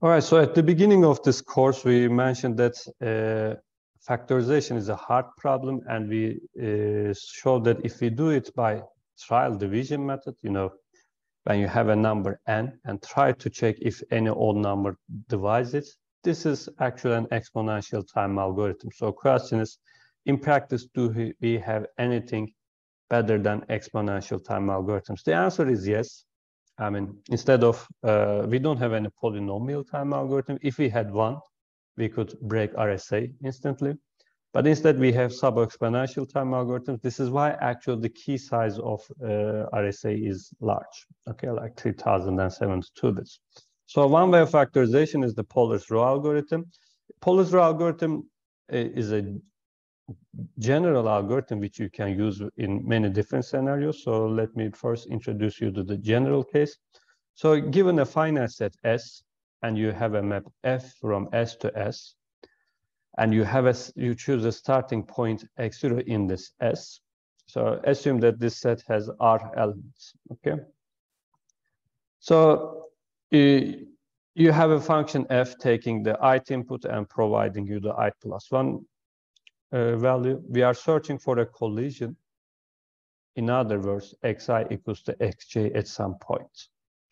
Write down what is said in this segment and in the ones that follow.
All right, so at the beginning of this course, we mentioned that uh, factorization is a hard problem, and we uh, showed that if we do it by trial division method, you know, when you have a number n and try to check if any odd number divides it, this is actually an exponential time algorithm. So question is, in practice, do we have anything better than exponential time algorithms? The answer is yes. I mean, instead of, uh, we don't have any polynomial time algorithm. If we had one, we could break RSA instantly. But instead, we have sub-exponential time algorithms. This is why actually the key size of uh, RSA is large, okay, like 3072 bits. So one way of factorization is the Pollard's rho algorithm. Pollard's rho algorithm uh, is a general algorithm which you can use in many different scenarios. So let me first introduce you to the general case. So given a finite set S and you have a map F from S to S, and you have a, you choose a starting point X0 in this S. So assume that this set has R elements, okay? So you have a function f taking the ith input and providing you the i plus one uh, value, we are searching for a collision. In other words, xi equals to xj at some point.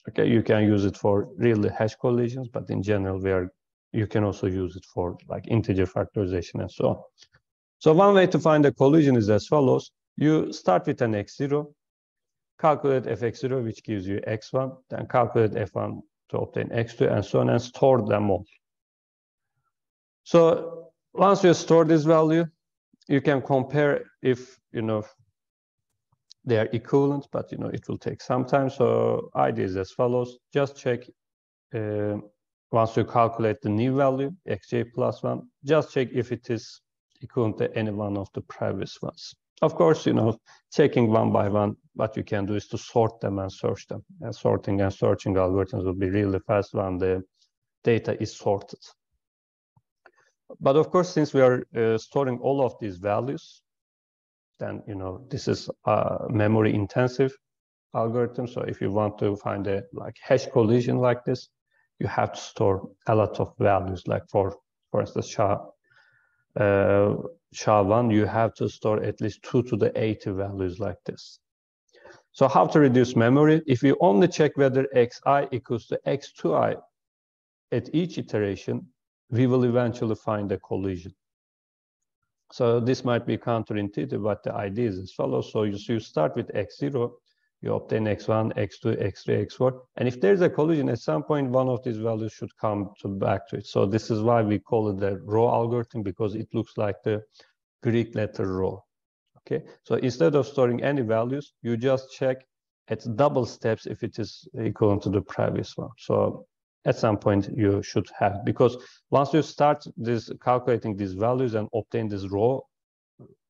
Okay, you can use it for really hash collisions, but in general, we are you can also use it for like integer factorization and so on. So one way to find a collision is as follows. You start with an x0, calculate fx0, which gives you x1, then calculate f1 to obtain x2, and so on, and store them all. So once you store this value, you can compare if, you know, they are equivalent, but, you know, it will take some time. So idea is as follows. Just check uh, once you calculate the new value, xj plus 1, just check if it is equivalent to any one of the previous ones. Of course, you know, checking one by one, what you can do is to sort them and search them. And sorting and searching algorithms will be really fast when the data is sorted. But of course, since we are uh, storing all of these values, then you know this is a memory intensive algorithm. So if you want to find a like hash collision like this, you have to store a lot of values. Like for for instance, SHA uh, SHA-1, you have to store at least two to the 80 values like this. So how to reduce memory? If you only check whether xi equals to x2i at each iteration, we will eventually find a collision. So this might be counterintuitive, but the idea is as follows. So you, so you start with x0, you obtain x1, x2, x3, x4. And if there's a collision, at some point, one of these values should come to back to it. So this is why we call it the rho algorithm, because it looks like the Greek letter rho. Okay, so instead of storing any values, you just check at double steps if it is equal to the previous one. So at some point you should have. Because once you start this calculating these values and obtain this rho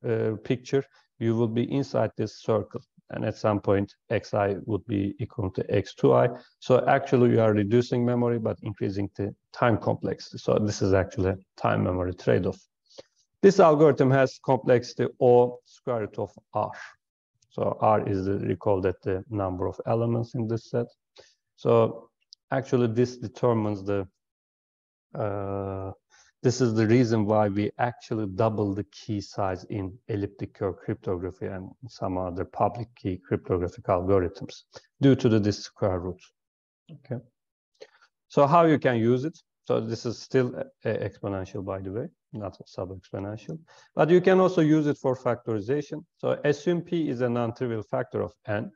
uh, picture you will be inside this circle. And at some point xi would be equal to x2i so actually you are reducing memory but increasing the time complexity so this is actually a time memory trade-off. This algorithm has complexity o square root of r. So r is the, recall that the number of elements in this set. So actually this determines the uh, this is the reason why we actually double the key size in elliptic curve cryptography and some other public key cryptographic algorithms due to the this square root. Okay. So how you can use it? So this is still a exponential, by the way, not sub-exponential. But you can also use it for factorization. So assume p is a non-trivial factor of n.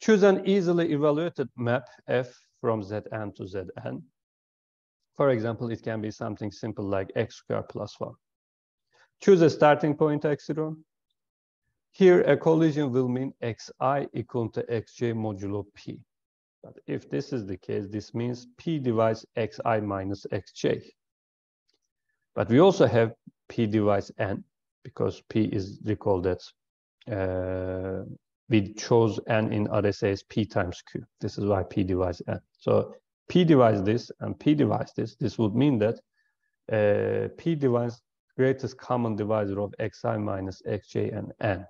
Choose an easily evaluated map f from Zn to Zn. For example, it can be something simple like x squared plus 1. Choose a starting point x0. Here, a collision will mean xi equal to xj modulo p. But if this is the case, this means p divides xi minus xj. But we also have p divides n, because p is recall that uh, we chose n in RSA as p times q. This is why p divides n. So p divides this and p divides this. This would mean that uh, p divides greatest common divisor of xi minus xj and n.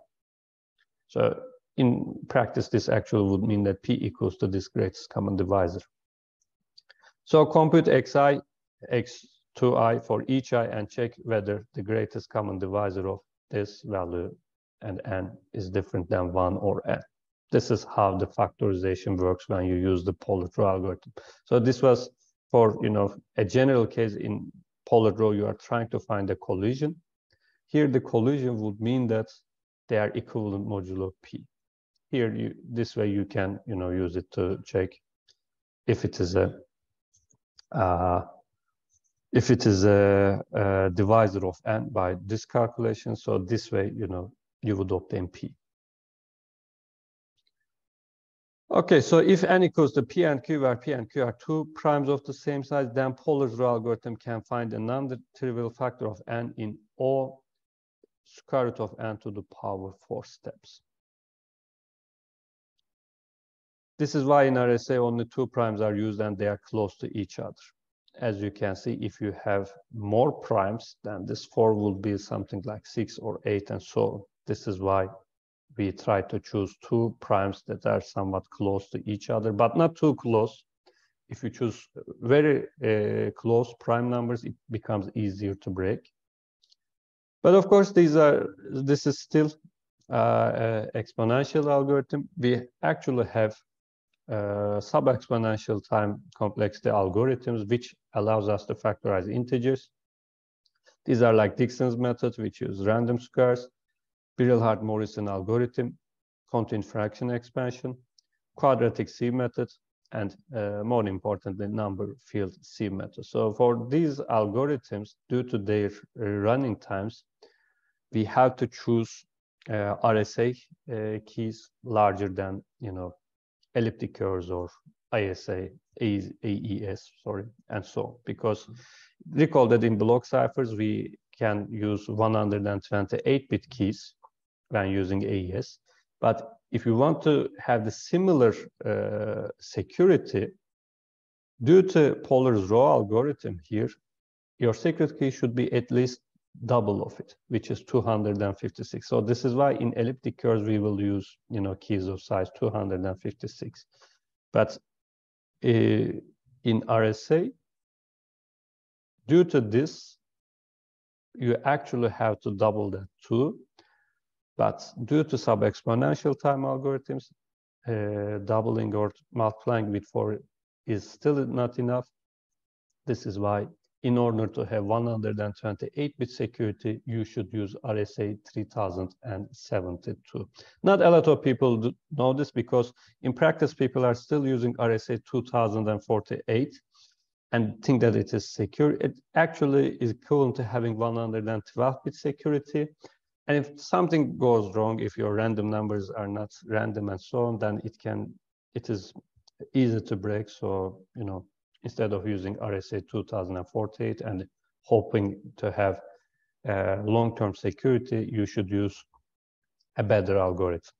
So in practice, this actually would mean that p equals to this greatest common divisor. So compute xi, x2i for each i and check whether the greatest common divisor of this value and n is different than 1 or n. This is how the factorization works when you use the Pollard algorithm. So this was for you know a general case in Pollard you are trying to find a collision. Here the collision would mean that they are equivalent modulo p. Here you this way you can you know use it to check if it is a uh, if it is a, a, divisor of n by this calculation. So this way you know you would obtain p. Okay, so if n equals to p and q, where p and q are two primes of the same size, then Pollard's rho algorithm can find a non-trivial factor of n in all square root of n to the power four steps. This is why in RSA only two primes are used and they are close to each other. As you can see, if you have more primes, then this four will be something like six or eight and so on. This is why we try to choose two primes that are somewhat close to each other, but not too close. If you choose very uh, close prime numbers, it becomes easier to break. But of course, these are this is still uh, exponential algorithm. We actually have uh, sub-exponential time complexity algorithms, which allows us to factorize integers. These are like Dixon's method, which use random squares. Brillhart-Morrison algorithm, continued fraction expansion, quadratic sieve method, and uh, more importantly, number field sieve method. So for these algorithms, due to their running times, we have to choose uh, RSA uh, keys larger than, you know, elliptic curves or ISA, AES, sorry, and so on. Because recall that in block ciphers, we can use 128-bit keys when using AES. But if you want to have the similar uh, security, due to Pollard's rho algorithm here, your secret key should be at least double of it, which is 256. So this is why in elliptic curves, we will use, you know, keys of size 256. But uh, in RSA, due to this, you actually have to double that too. But due to sub-exponential time algorithms, uh, doubling or multiplying with 4 is still not enough. This is why in order to have 128-bit security, you should use RSA 3072. Not a lot of people know this because in practice, people are still using RSA 2048 and think that it is secure. It actually is equivalent to having 112-bit security. And if something goes wrong, if your random numbers are not random and so on, then it can, it is easy to break. So, you know, instead of using RSA 2048 and hoping to have uh, long-term security, you should use a better algorithm.